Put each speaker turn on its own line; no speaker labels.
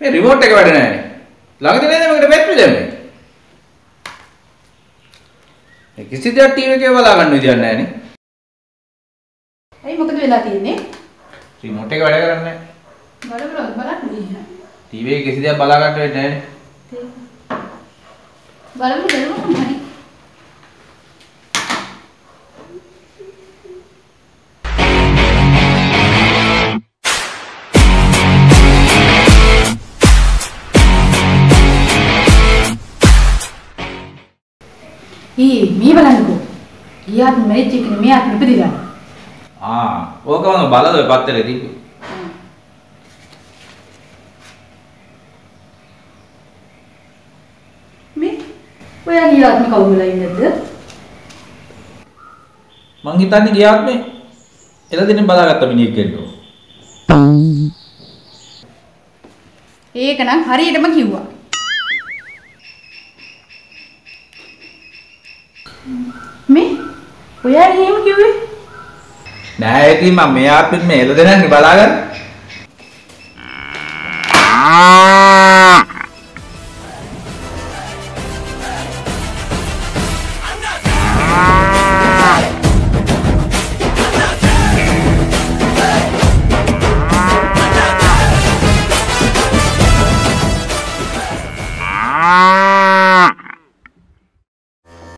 මේ රිමෝට් එක වැඩ නැහැ. ළඟදී නේද මේකට බැටරි දැම්මේ? මේ කිසි දෙයක් ටීවී එකේ බලා ගන්න විදියක් නැහැ නේ.
ඇයි මොකද වෙලා තියෙන්නේ?
රිමෝට් එක වැඩ කරන්නේ නැහැ.
බලන්න බලන්න.
ටීවී එකේ කිසි දෙයක් බලා ගන්න වෙන්නේ නැහැ.
බලමු බලමු ඊ මේ බලන්නකෝ. ඊයාත් මැරිච් එකනේ මෙයාත් ඉපදිලා.
ආ ඕකම බලද ඔය පත්තරේ තිබ්බේ.
මේ ඔයා ඊයාත්ම කවුරු වෙලා ඉන්නද?
මං හිතන්නේ ගියාත් මේ එළදෙනින් බලාගත්ත මිනිහෙක් ගෙන්නෝ.
ඒක නම් හරියටම කිව්වා. මේ ඔයා එහෙම කිව්වේ?
නෑ ඉතින් මම මෙයාත් මේ එළදෙනන්නේ බලාගන්න.